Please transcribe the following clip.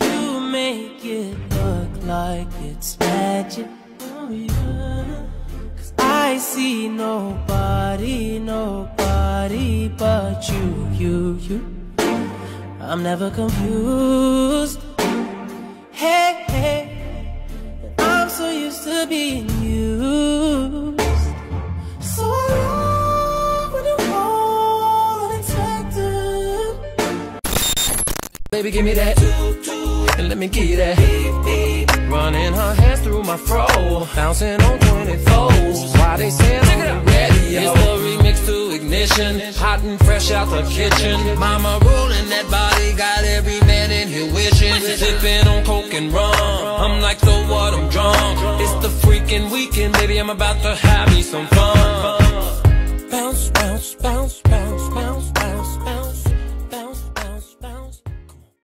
You make it look like it's magic. Cause I see nobody, nobody but you, you, you. I'm never confused. Hey, hey, I'm so used to being Baby, give me that. And let me get that. Running her hands through my fro. Bouncing on 24s. Why they say look at ready? It's the remix to ignition. Hot and fresh out the kitchen. Mama rolling that body. Got every man in here wishing. Sipping on coke and rum. I'm like, so what? I'm drunk. It's the freaking weekend, baby. I'm about to have me some fun. Bounce, bounce, bounce, bounce, bounce.